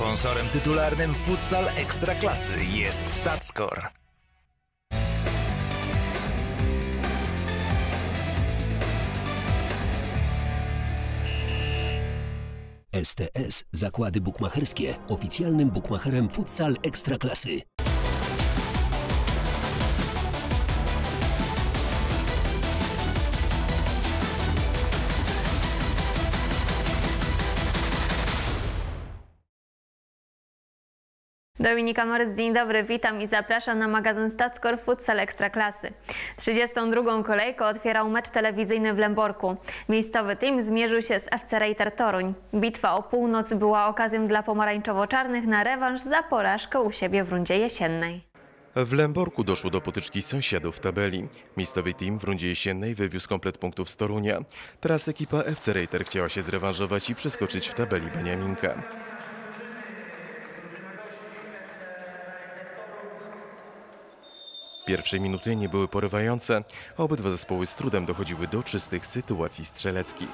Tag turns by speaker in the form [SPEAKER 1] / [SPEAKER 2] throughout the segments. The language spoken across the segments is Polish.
[SPEAKER 1] Sponsorem tytularnym Futsal Ekstraklasy jest StatScore.
[SPEAKER 2] STS Zakłady Bukmacherskie. Oficjalnym bukmacherem futsal ekstraklasy.
[SPEAKER 3] Dominika Morys, dzień dobry, witam i zapraszam na magazyn StatScore Futsal Ekstraklasy. 32. kolejkę otwierał mecz telewizyjny w Lęborku. Miejscowy team zmierzył się z FC Rejter Toruń. Bitwa o północ była okazją dla pomarańczowo-czarnych na rewanż za porażkę u siebie w rundzie jesiennej.
[SPEAKER 4] W Lęborku doszło do potyczki sąsiadów tabeli. Miejscowy team w rundzie jesiennej wywiózł komplet punktów z Torunia. Teraz ekipa FC Rejter chciała się zrewanżować i przeskoczyć w tabeli Beniaminka. Pierwsze minuty nie były porywające, obydwa zespoły z trudem dochodziły do czystych sytuacji strzeleckich.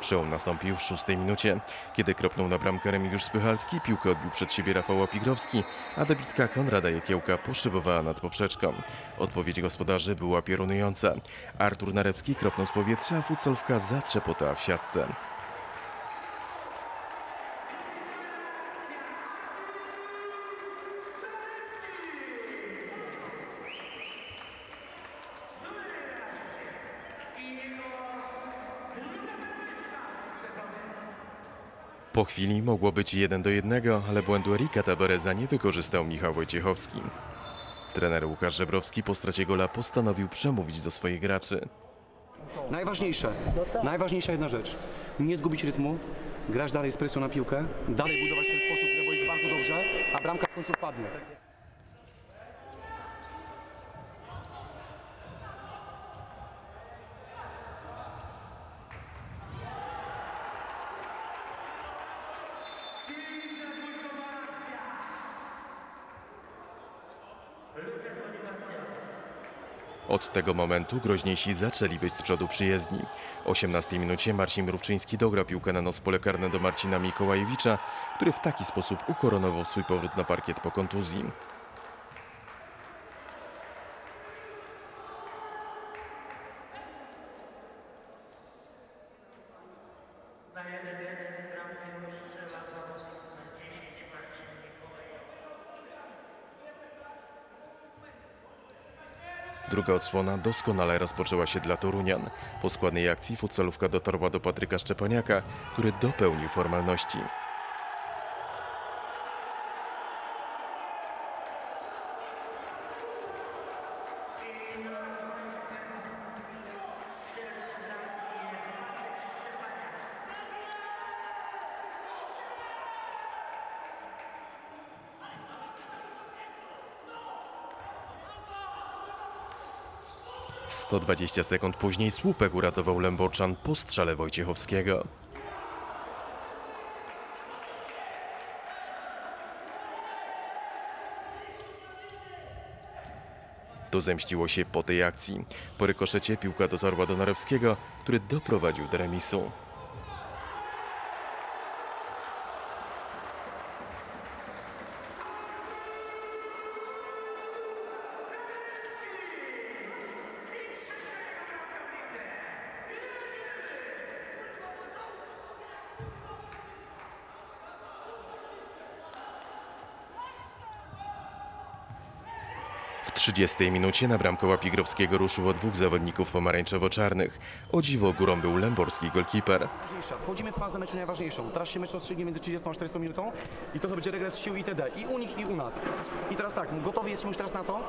[SPEAKER 4] Przełom nastąpił w szóstej minucie, kiedy kropnął na bramkę Remigiusz Spychalski, piłkę odbił przed siebie Rafał Łapigrowski, a debitka Konrada Jakiełka poszybowała nad poprzeczką. Odpowiedź gospodarzy była piorunująca. Artur Narewski kropnął z powietrza, a futsolówka zatrzepotała w siatce. Po chwili mogło być 1 do 1, ale błędu Erika Tabareza nie wykorzystał Michał Wojciechowski. Trener Łukasz Żebrowski po stracie gola postanowił przemówić do swoich graczy.
[SPEAKER 5] Najważniejsze, najważniejsza jedna rzecz. Nie zgubić rytmu, grać dalej z presją na piłkę, dalej budować w ten sposób, bo jest bardzo dobrze, a bramka w końcu wpadnie.
[SPEAKER 4] Od tego momentu groźniejsi zaczęli być z przodu przyjezdni. W 18 minucie Marcin Mrówczyński dograł piłkę na nos karne do Marcina Mikołajewicza, który w taki sposób ukoronował swój powrót na parkiet po kontuzji.
[SPEAKER 6] Na 1-1 bramkę już strzela zawodnik numer 10 Marcin Mikołajewicz.
[SPEAKER 4] Druga odsłona doskonale rozpoczęła się dla Torunian. Po składnej akcji futsalówka dotarła do Patryka Szczepaniaka, który dopełnił formalności. – 120 sekund później słupek uratował Lęborczan po strzale Wojciechowskiego. To zemściło się po tej akcji. Po rykoszecie piłka dotarła do Narewskiego, który doprowadził do remisu. 30 minucie na bramkę Łapigrowskiego ruszyło dwóch zawodników pomarańczowo-czarnych. O dziwo górą był lęborski golkiper.
[SPEAKER 5] Wchodzimy w fazę meczu najważniejszą. Teraz się mecz rozstrzygnie między 30 a 40 minutą i to będzie regres sił itd. I u nich i u nas. I teraz tak, gotowi jesteśmy już teraz na to,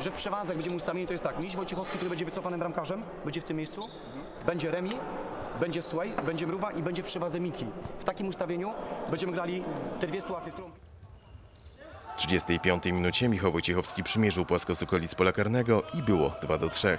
[SPEAKER 5] że w przewadze jak będziemy ustawieni to jest tak, Miś Wojciechowski, który będzie wycofanym bramkarzem, będzie w tym miejscu, będzie Remi, będzie Sway, będzie Mruwa i będzie w przewadze Miki. W takim ustawieniu będziemy grali te dwie sytuacje, którą...
[SPEAKER 4] W 35 minucie Michał Wojciechowski przymierzył płasko z okolic pola karnego i było 2 do 3.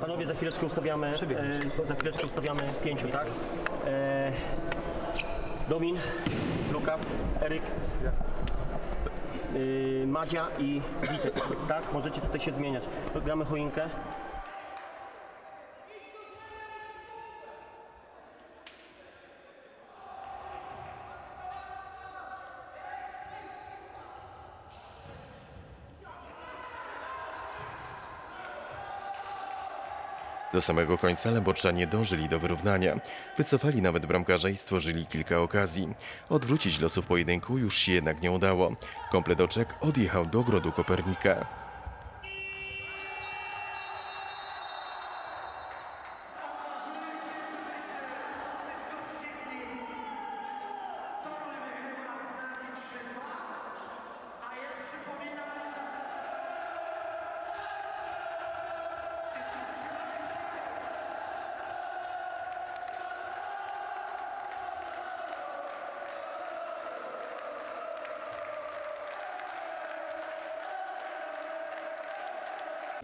[SPEAKER 7] Panowie, za chwileczkę ustawiamy, e, za chwileczkę ustawiamy pięciu, tak? E, Domin, Lukas, Eryk, e, Madzia i Witek, tak? Możecie tutaj się zmieniać. Gramy choinkę.
[SPEAKER 4] Do samego końca Lęborczanie dążyli do wyrównania. Wycofali nawet bramkarza i stworzyli kilka okazji. Odwrócić losów pojedynku już się jednak nie udało. Kompletoczek odjechał do ogrodu Kopernika.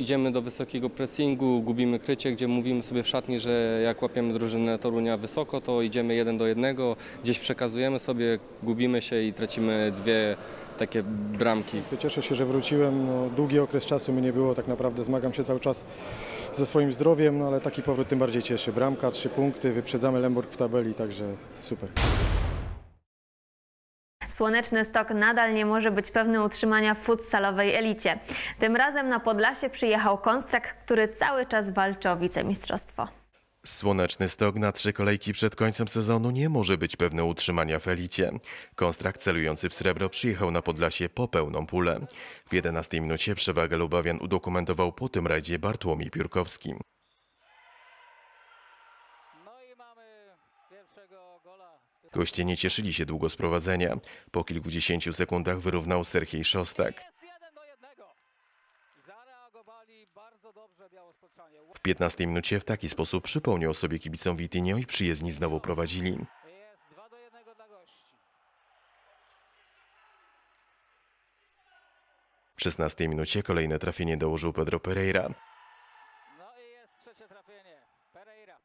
[SPEAKER 8] Idziemy do wysokiego pressingu, gubimy krycie, gdzie mówimy sobie w szatni, że jak łapiemy drużynę Torunia wysoko, to idziemy jeden do jednego, gdzieś przekazujemy sobie, gubimy się i tracimy dwie takie bramki.
[SPEAKER 9] To Cieszę się, że wróciłem. No, długi okres czasu mi nie było, tak naprawdę zmagam się cały czas ze swoim zdrowiem, no, ale taki powrót tym bardziej cieszy. Bramka, trzy punkty, wyprzedzamy Lemborg w tabeli, także super.
[SPEAKER 3] Słoneczny Stok nadal nie może być pewny utrzymania w futsalowej elicie. Tym razem na Podlasie przyjechał Konstrakt, który cały czas walczy o wicemistrzostwo.
[SPEAKER 4] Słoneczny stok na trzy kolejki przed końcem sezonu nie może być pewny utrzymania w elicie. Konstrakt celujący w srebro przyjechał na Podlasie po pełną pulę. W 11 minucie przewagę Lubawian udokumentował po tym rajdzie Bartłomiej Piórkowski.
[SPEAKER 10] No i mamy pierwszego gola.
[SPEAKER 4] Goście nie cieszyli się długo z prowadzenia. Po kilkudziesięciu sekundach wyrównał Serhiej Szostak. W 15 minucie w taki sposób przypomniał sobie kibicom Witinio i przyjezdni znowu prowadzili. W 16 minucie kolejne trafienie dołożył Pedro Pereira.
[SPEAKER 10] No i jest trzecie trafienie. Pereira.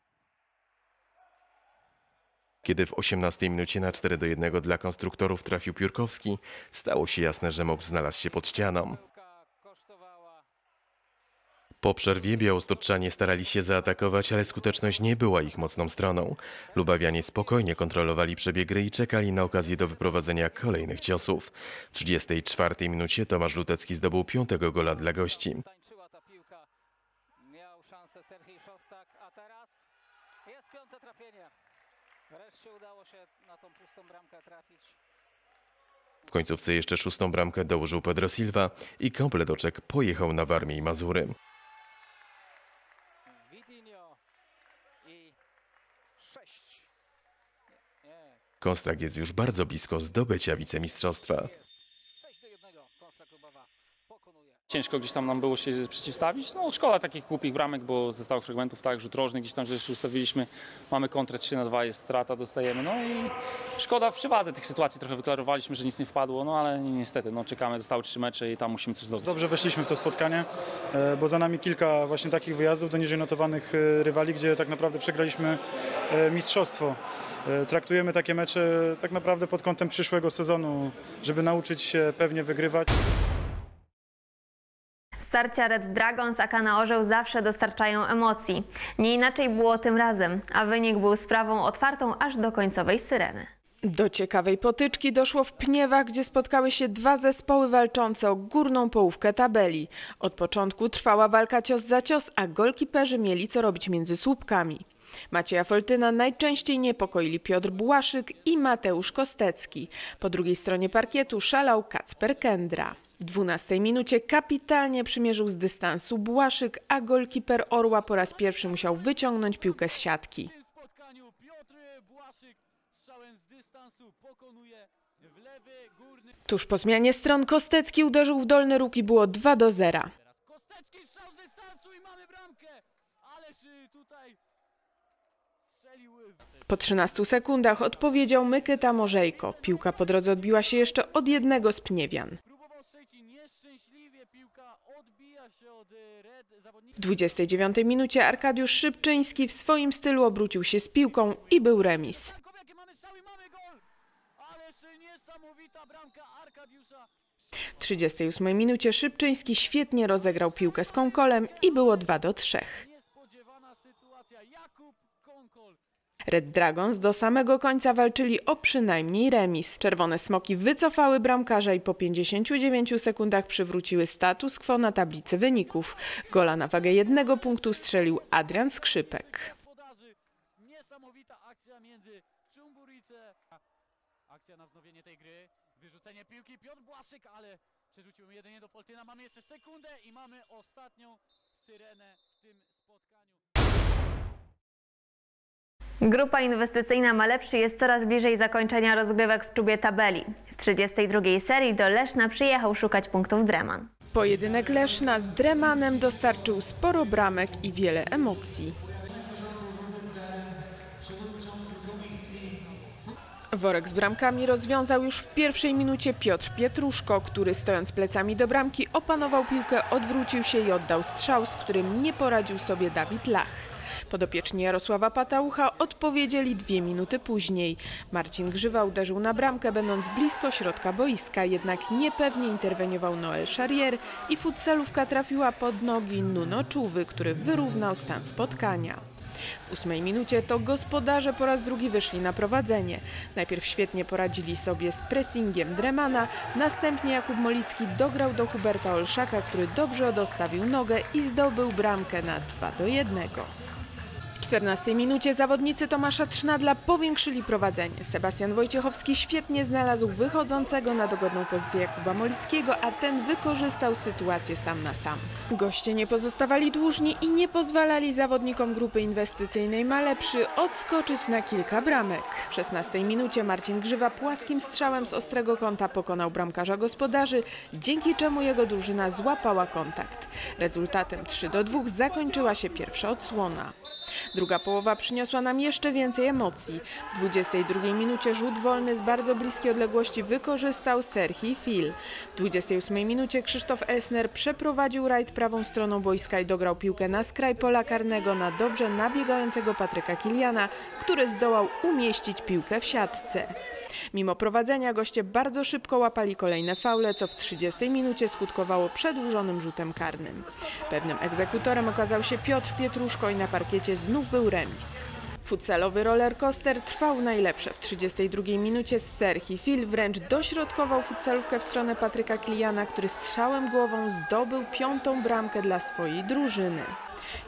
[SPEAKER 4] Kiedy w 18 minucie na 4 do 1 dla konstruktorów trafił Piórkowski, stało się jasne, że mógł znaleźć się pod ścianą. Po przerwie białostoczanie starali się zaatakować, ale skuteczność nie była ich mocną stroną. Lubawianie spokojnie kontrolowali przebieg gry i czekali na okazję do wyprowadzenia kolejnych ciosów. W 34 minucie Tomasz Lutecki zdobył piątego gola dla gości.
[SPEAKER 10] Miał szansę Serhii Szostak, a teraz jest piąte trafienie. Wreszcie udało się na tą pustą bramkę trafić.
[SPEAKER 4] W końcówce jeszcze szóstą bramkę dołożył Pedro Silva i kompletoczek pojechał na Warmię i Mazury.
[SPEAKER 10] Vidinho i
[SPEAKER 4] jest już bardzo blisko zdobycia wicemistrzostwa.
[SPEAKER 10] 6 do 1. Konstrakt Lubawa pokonuje.
[SPEAKER 11] Ciężko gdzieś tam nam było się przeciwstawić. No szkoda takich głupich bramek, bo ze stałych fragmentów, tak, rzut rożny gdzieś tam że ustawiliśmy. Mamy kontrę 3 na 2, jest strata, dostajemy. No i szkoda w przewadze tych sytuacji. Trochę wyklarowaliśmy, że nic nie wpadło, no ale ni- niestety, no czekamy, zostały trzy mecze i tam musimy coś zdobyć.
[SPEAKER 9] Dobrze weszliśmy w to spotkanie, e, bo za nami kilka właśnie takich wyjazdów do niżej notowanych e, rywali, gdzie tak naprawdę przegraliśmy e, mistrzostwo. Traktujemy takie mecze tak naprawdę pod kątem przyszłego sezonu, żeby nauczyć się pewnie wygrywać.
[SPEAKER 3] Starcia Red Dragons Akana Orzeł zawsze dostarczają emocji. Nie inaczej było tym razem, a wynik był sprawą otwartą aż do końcowej syreny.
[SPEAKER 12] Do ciekawej potyczki doszło w Pniewach, gdzie spotkały się dwa zespoły walczące o górną połówkę tabeli. Od początku trwała walka cios za cios, a golkiperzy mieli co robić między słupkami. Macieja Foltyna najczęściej niepokoili Piotr Błaszyk i Mateusz Kostecki. Po drugiej stronie parkietu szalał Kacper Kendra. W 12 minucie kapitalnie przymierzył z dystansu Błaszyk, a golkiper Orła po raz pierwszy musiał wyciągnąć piłkę z siatki. Tuż po zmianie stron Kostecki uderzył w dolny róg i było 2 do 0.
[SPEAKER 10] Teraz Kostecki strzał z dystansu i mamy bramkę. Ależ y, tutaj
[SPEAKER 12] Po 13 sekundach odpowiedział Mykyta Morzejko. Piłka po drodze odbiła się jeszcze od jednego z Pniewian.
[SPEAKER 10] Próbował strzelić i nieszczęśliwie piłka
[SPEAKER 12] W 29 minucie Arkadiusz Szybczyński w swoim stylu obrócił się z piłką i był remis. W 38 minucie Szybczyński świetnie rozegrał piłkę z Konkolem i było 2 do 3. Red Dragons do samego końca walczyli o przynajmniej remis. Czerwone Smoki wycofały bramkarza i po 59 sekundach przywróciły status quo na tablicy wyników. Gola na wagę jednego punktu strzelił Adrian Skrzypek.
[SPEAKER 13] Niesamowita akcja między Czumburice. Akcja na wznowienie tej gry. Wyrzucenie piłki Piotr Błaszczyk, ale przerzucił jedynie do Poltyna. Mamy jeszcze sekundę i mamy ostatnią syrenę w tym spotkaniu.
[SPEAKER 3] Grupa inwestycyjna Malepszy jest coraz bliżej zakończenia rozgrywek w czubie tabeli. W 32 serii do Leszna przyjechał szukać punktów Dreman.
[SPEAKER 12] Pojedynek Leszna z Dremanem dostarczył sporo bramek i wiele emocji. Worek z bramkami rozwiązał już w pierwszej minucie Piotr Pietruszko, który stojąc plecami do bramki opanował piłkę, odwrócił się i oddał strzał, z którym nie poradził sobie Dawid Lach. Podopieczni Jarosława Pataucha odpowiedzieli dwie minuty później. Marcin Grzywa uderzył na bramkę, będąc blisko środka boiska, jednak niepewnie interweniował Noel Charrier i futsalówka trafiła pod nogi Nuno Czuwy, który wyrównał stan spotkania. W ósmej minucie to gospodarze po raz drugi wyszli na prowadzenie. Najpierw świetnie poradzili sobie z pressingiem Dremana, następnie Jakub Molicki dograł do Huberta Olszaka, który dobrze dostawił nogę i zdobył bramkę na 2 do 1. W 14 minucie zawodnicy Tomasza Trznadla powiększyli prowadzenie. Sebastian Wojciechowski świetnie znalazł wychodzącego na dogodną pozycję Jakuba Molickiego, a ten wykorzystał sytuację sam na sam. Goście nie pozostawali dłużni i nie pozwalali zawodnikom grupy inwestycyjnej Malepszy odskoczyć na kilka bramek. W 16 minucie Marcin Grzywa płaskim strzałem z ostrego kąta pokonał bramkarza gospodarzy, dzięki czemu jego drużyna złapała kontakt. Rezultatem 3 do 2 zakończyła się pierwsza odsłona. Druga połowa przyniosła nam jeszcze więcej emocji. W 22 minucie rzut wolny z bardzo bliskiej odległości wykorzystał Serhi Fil. W 28 minucie Krzysztof Elsner przeprowadził rajd prawą stroną boiska i dograł piłkę na skraj pola karnego na dobrze nabiegającego Patryka Kiliana, który zdołał umieścić piłkę w siatce. Mimo prowadzenia goście bardzo szybko łapali kolejne faule, co w 30 minucie skutkowało przedłużonym rzutem karnym. Pewnym egzekutorem okazał się Piotr Pietruszko i na parkiecie znów był remis. Futsalowy rollercoaster trwał najlepsze. W 32 minucie z Serhi Phil wręcz dośrodkował futsalówkę w stronę Patryka Kiliana, który strzałem głową zdobył piątą bramkę dla swojej drużyny.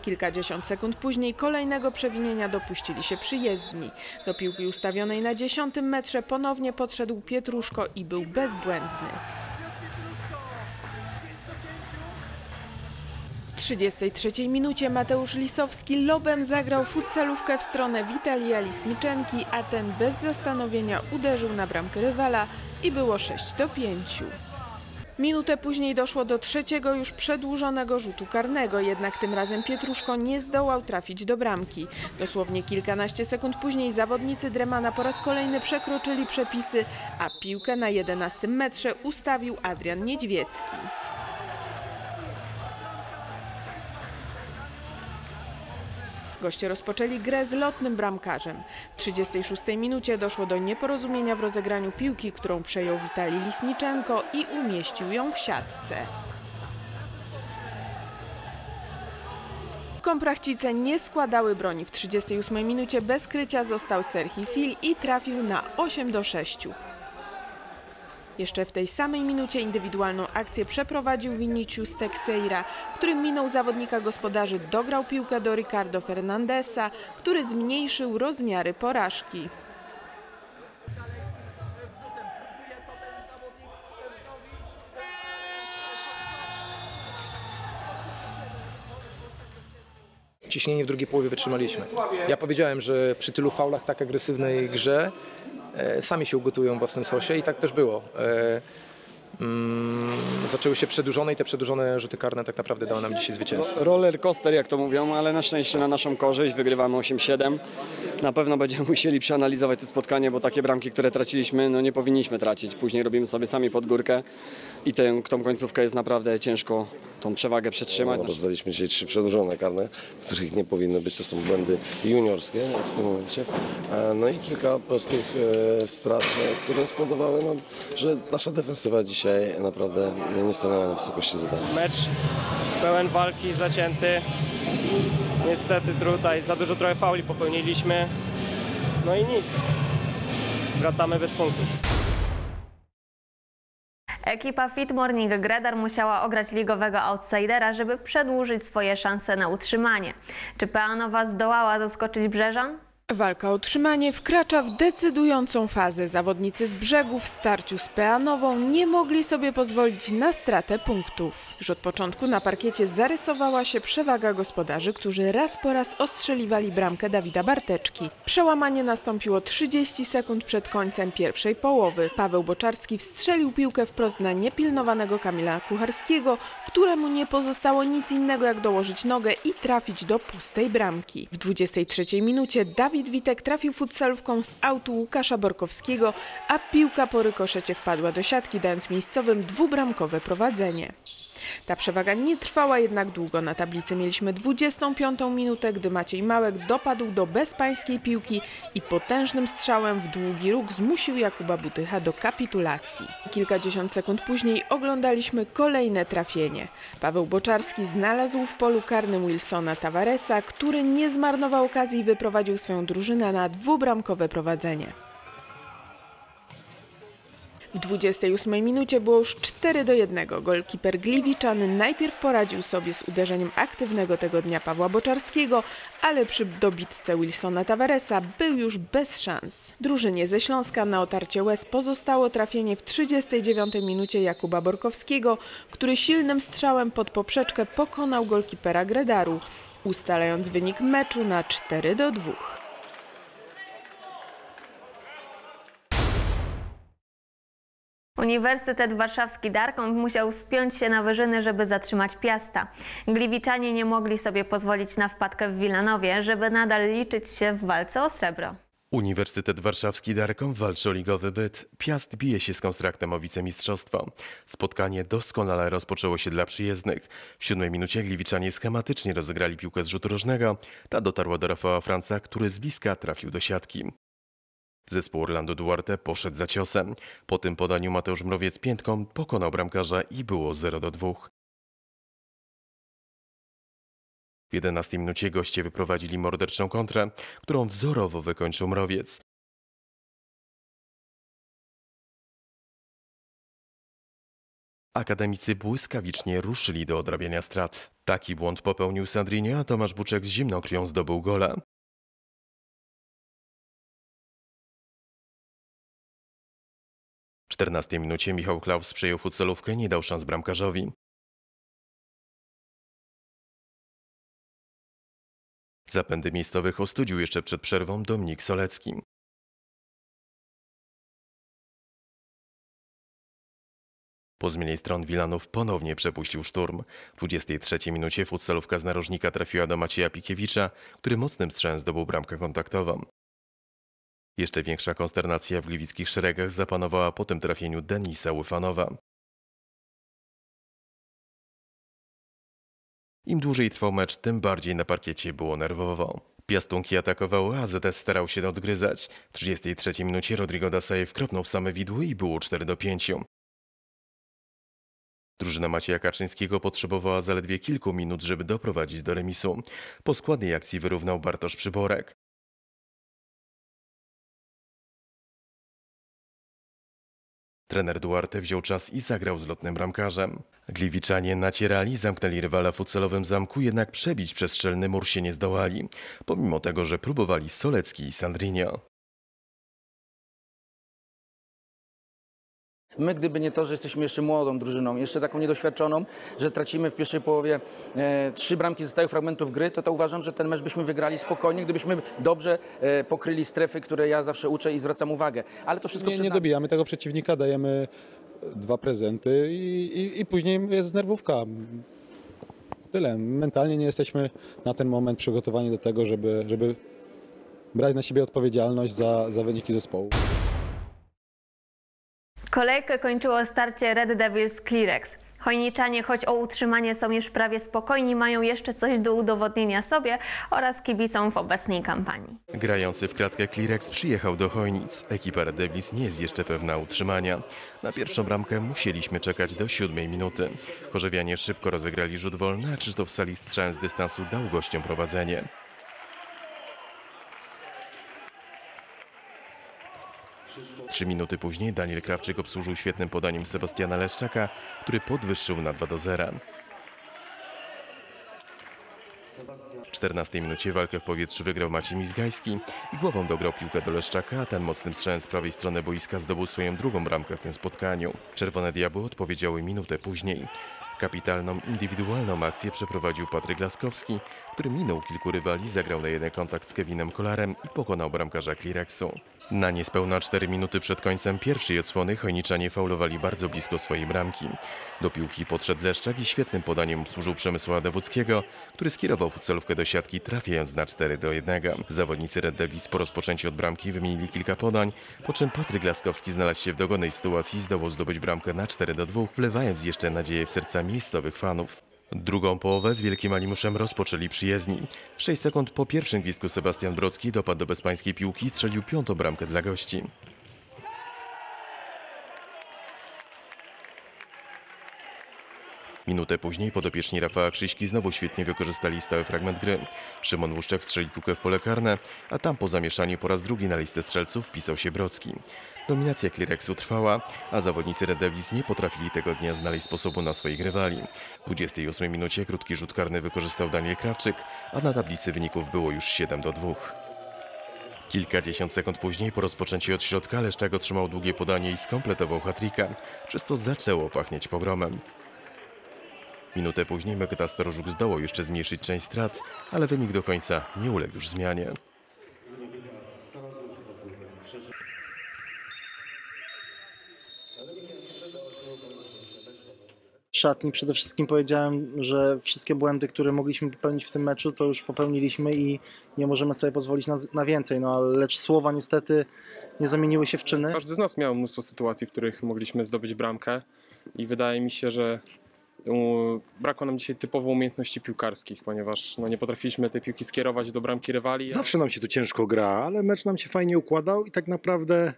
[SPEAKER 12] Kilkadziesiąt sekund później kolejnego przewinienia dopuścili się przyjezdni. Do piłki ustawionej na dziesiątym metrze ponownie podszedł Pietruszko i był bezbłędny. W 33 minucie Mateusz Lisowski lobem zagrał futsalówkę w stronę Witalia Lisniczenki, a ten bez zastanowienia uderzył na bramkę rywala i było 6 do 5. Minutę później doszło do trzeciego już przedłużonego rzutu karnego, jednak tym razem Pietruszko nie zdołał trafić do bramki. Dosłownie kilkanaście sekund później zawodnicy Dremana po raz kolejny przekroczyli przepisy, a piłkę na 11 metrze ustawił Adrian Niedźwiecki. Goście rozpoczęli grę z lotnym bramkarzem. W 36 minucie doszło do nieporozumienia w rozegraniu piłki, którą przejął Witali Lisniczenko i umieścił ją w siatce. Komprachcice nie składały broni. W 38 minucie bez krycia został Serhi Fil i trafił na 8 do 6. Jeszcze w tej samej minucie indywidualną akcję przeprowadził Vinicius Teixeira, który minął zawodnika gospodarzy, dograł piłkę do Ricardo Fernandesa, który zmniejszył rozmiary porażki.
[SPEAKER 14] ciśnienie w drugiej połowie wytrzymaliśmy. Ja powiedziałem, że przy tylu faulach, tak agresywnej grze, sami się ugotują w własnym sosie i tak też było. E, mm, zaczęły się przedłużone i te przedłużone rzuty karne tak naprawdę dały nam dzisiaj zwycięstwo.
[SPEAKER 15] Roller coaster, jak to mówią, ale na szczęście na naszą korzyść wygrywamy 8-7. Na pewno będziemy musieli przeanalizować to spotkanie, bo takie bramki, które traciliśmy, no nie powinniśmy tracić. Później robimy sobie sami pod górkę i tę, tą końcówkę jest naprawdę ciężko tą przewagę przetrzymać.
[SPEAKER 16] No, rozdaliśmy dzisiaj trzy przedłużone karne, których nie powinno być, to są błędy juniorskie w tym momencie. No i kilka prostych e, strat, e, które spowodowały, no, że nasza defensywa dzisiaj naprawdę nie stanęła na wysokości zadania.
[SPEAKER 17] Mecz pełen walki, zacięty. Niestety tutaj za dużo trochę fauli popełniliśmy. No i nic. Wracamy bez punktów.
[SPEAKER 3] Ekipa Fit Morning Gredar musiała ograć ligowego outsidera, żeby przedłużyć swoje szanse na utrzymanie. Czy Peanowa zdołała zaskoczyć Brzeżan?
[SPEAKER 12] Walka o utrzymanie wkracza w decydującą fazę. Zawodnicy z brzegu w starciu z Peanową nie mogli sobie pozwolić na stratę punktów. Już od początku na parkiecie zarysowała się przewaga gospodarzy, którzy raz po raz ostrzeliwali bramkę Dawida Barteczki. Przełamanie nastąpiło 30 sekund przed końcem pierwszej połowy. Paweł Boczarski wstrzelił piłkę wprost na niepilnowanego Kamila Kucharskiego, któremu nie pozostało nic innego jak dołożyć nogę i trafić do pustej bramki. W 23 minucie Dawid Witek trafił futsalówką z autu Łukasza Borkowskiego, a piłka po rykoszecie wpadła do siatki, dając miejscowym dwubramkowe prowadzenie. Ta przewaga nie trwała jednak długo. Na tablicy mieliśmy 25 minutę, gdy Maciej Małek dopadł do bezpańskiej piłki i potężnym strzałem w długi róg zmusił Jakuba Butycha do kapitulacji. Kilkadziesiąt sekund później oglądaliśmy kolejne trafienie. Paweł Boczarski znalazł w polu karnym Wilsona Tavaresa, który nie zmarnował okazji i wyprowadził swoją drużynę na dwubramkowe prowadzenie. W 28 minucie było już 4 do 1. Golkiper Gliwiczany najpierw poradził sobie z uderzeniem aktywnego tego dnia Pawła Boczarskiego, ale przy dobitce Wilsona Tavaresa był już bez szans. Drużynie ze Śląska na otarcie łez pozostało trafienie w 39 minucie Jakuba Borkowskiego, który silnym strzałem pod poprzeczkę pokonał golkipera Gredaru, ustalając wynik meczu na 4 do 2.
[SPEAKER 3] Uniwersytet Warszawski Darkont musiał spiąć się na wyżyny, żeby zatrzymać Piasta. Gliwiczanie nie mogli sobie pozwolić na wpadkę w Wilanowie, żeby nadal liczyć się w walce o srebro.
[SPEAKER 4] Uniwersytet Warszawski Darką walczy o ligowy byt. Piast bije się z konstraktem o wicemistrzostwo. Spotkanie doskonale rozpoczęło się dla przyjezdnych. W siódmej minucie Gliwiczanie schematycznie rozegrali piłkę z rzutu rożnego. Ta dotarła do Rafała Franca, który z bliska trafił do siatki. Zespół Orlando Duarte poszedł za ciosem. Po tym podaniu Mateusz Mrowiec piętką pokonał bramkarza i było 0 do 2. W 11 minucie goście wyprowadzili morderczą kontrę, którą wzorowo wykończył Mrowiec. Akademicy błyskawicznie ruszyli do odrabiania strat. Taki błąd popełnił Sandrinho, a Tomasz Buczek z zimną krwią zdobył gola. W 14 minucie Michał Klaus przejął futsalówkę nie dał szans bramkarzowi. Zapędy miejscowych ostudził jeszcze przed przerwą Dominik Solecki. Po zmianie stron Wilanów ponownie przepuścił szturm. W 23 minucie futsalówka z narożnika trafiła do Macieja Pikiewicza, który mocnym strzałem zdobył bramkę kontaktową. Jeszcze większa konsternacja w gliwickich szeregach zapanowała po tym trafieniu Denisa Łyfanowa. Im dłużej trwał mecz, tym bardziej na parkiecie było nerwowo. Piastunki atakowały, a ZS starał się odgryzać. W 33 minucie Rodrigo Dasajew kropnął w same widły i było 4 do 5. Drużyna Macieja Kaczyńskiego potrzebowała zaledwie kilku minut, żeby doprowadzić do remisu. Po składnej akcji wyrównał Bartosz Przyborek. Trener Duarte wziął czas i zagrał z lotnym bramkarzem. Gliwiczanie nacierali, zamknęli rywala w futsalowym zamku, jednak przebić przez szczelny mur się nie zdołali, pomimo tego, że próbowali Solecki i Sandrinho.
[SPEAKER 18] My, gdyby nie to, że jesteśmy jeszcze młodą drużyną, jeszcze taką niedoświadczoną, że tracimy w pierwszej połowie e, trzy bramki ze stałych fragmentów gry, to, to uważam, że ten mecz byśmy wygrali spokojnie, gdybyśmy dobrze e, pokryli strefy, które ja zawsze uczę i zwracam uwagę. Ale to wszystko
[SPEAKER 19] Nie, nie dobijamy tego przeciwnika, dajemy dwa prezenty i, i, i później jest nerwówka. Tyle. Mentalnie nie jesteśmy na ten moment przygotowani do tego, żeby, żeby brać na siebie odpowiedzialność za, za wyniki zespołu.
[SPEAKER 3] Kolejkę kończyło starcie Red Devils Clearex. Chojniczanie, choć o utrzymanie są już prawie spokojni, mają jeszcze coś do udowodnienia sobie oraz kibicom w obecnej kampanii.
[SPEAKER 4] Grający w klatkę Clearex przyjechał do Chojnic. Ekipa Red Devils nie jest jeszcze pewna utrzymania. Na pierwszą bramkę musieliśmy czekać do siódmej minuty. Chorzewianie szybko rozegrali rzut wolny, a Krzysztof Sali strzałem z dystansu dał gościom prowadzenie. Trzy minuty później Daniel Krawczyk obsłużył świetnym podaniem Sebastiana Leszczaka, który podwyższył na 2 do 0. W 14 minucie walkę w powietrzu wygrał Maciej Mizgajski i głową dograł piłkę do Leszczaka, a ten mocnym strzałem z prawej strony boiska zdobył swoją drugą bramkę w tym spotkaniu. Czerwone Diabły odpowiedziały minutę później. Kapitalną, indywidualną akcję przeprowadził Patryk Laskowski, który minął kilku rywali, zagrał na jeden kontakt z Kevinem Kolarem i pokonał bramkarza Klirexu. Na niespełna 4 minuty przed końcem pierwszej odsłony Chojniczanie faulowali bardzo blisko swojej bramki. Do piłki podszedł Leszczak i świetnym podaniem obsłużył Przemysława Dewódzkiego, który skierował futsalówkę do siatki, trafiając na 4 do 1. Zawodnicy Red Devils po rozpoczęciu od bramki wymienili kilka podań, po czym Patryk Laskowski znalazł się w dogodnej sytuacji i zdołał zdobyć bramkę na 4 do 2, wlewając jeszcze nadzieję w serca miejscowych fanów. Drugą połowę z wielkim animuszem rozpoczęli przyjezdni. 6 sekund po pierwszym gwizdku Sebastian Brocki dopadł do bezpańskiej piłki i strzelił piątą bramkę dla gości. Minutę później podopieczni Rafała Krzyśki znowu świetnie wykorzystali stały fragment gry. Szymon Łuszczak strzelił piłkę w pole karne, a tam po zamieszaniu po raz drugi na listę strzelców wpisał się Brocki. Dominacja Klirexu trwała, a zawodnicy Red Devils nie potrafili tego dnia znaleźć sposobu na swoich rywali. W 28 minucie krótki rzut karny wykorzystał Daniel Krawczyk, a na tablicy wyników było już 7 do 2. Kilkadziesiąt sekund później po rozpoczęciu od środka Leszczak otrzymał długie podanie i skompletował hatrika, przez co zaczęło pachnieć pogromem. Minutę później Meketa Storożuk zdołał jeszcze zmniejszyć część strat, ale wynik do końca nie uległ już zmianie.
[SPEAKER 20] W szatni przede wszystkim powiedziałem, że wszystkie błędy, które mogliśmy popełnić w tym meczu, to już popełniliśmy i nie możemy sobie pozwolić na, na więcej. No, lecz słowa niestety nie zamieniły się w czyny.
[SPEAKER 21] Każdy z nas miał mnóstwo sytuacji, w których mogliśmy zdobyć bramkę i wydaje mi się, że brakło nam dzisiaj typowo umiejętności piłkarskich, ponieważ no, nie potrafiliśmy tej piłki skierować do bramki rywali.
[SPEAKER 22] Zawsze nam się to ciężko gra, ale mecz nam się fajnie układał i tak naprawdę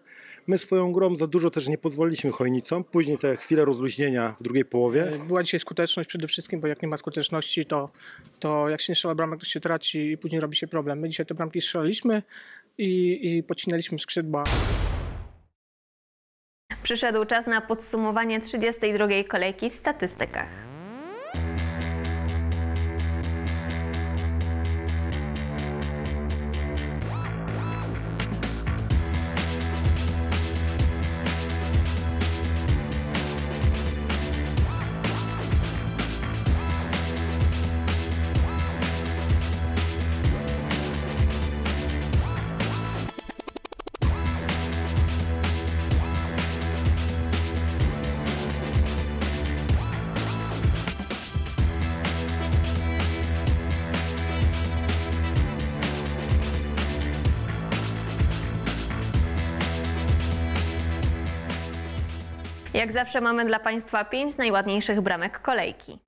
[SPEAKER 22] my swoją grą za dużo też nie pozwoliliśmy Chojnicom. Później te chwile rozluźnienia w drugiej połowie.
[SPEAKER 23] Była dzisiaj skuteczność przede wszystkim, bo jak nie ma skuteczności, to, to jak się nie strzela bramek, to się traci i później robi się problem. My dzisiaj te bramki strzelaliśmy i, i pocinaliśmy skrzydła.
[SPEAKER 3] Przyszedł czas na podsumowanie 32. kolejki w statystykach. Jak zawsze mamy dla Państwa pięć najładniejszych bramek kolejki.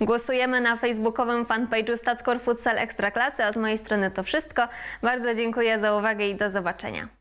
[SPEAKER 3] Głosujemy na facebookowym fanpage'u Stackor Futsal Ekstraklasy. Od mojej strony to wszystko. Bardzo dziękuję za uwagę i do zobaczenia.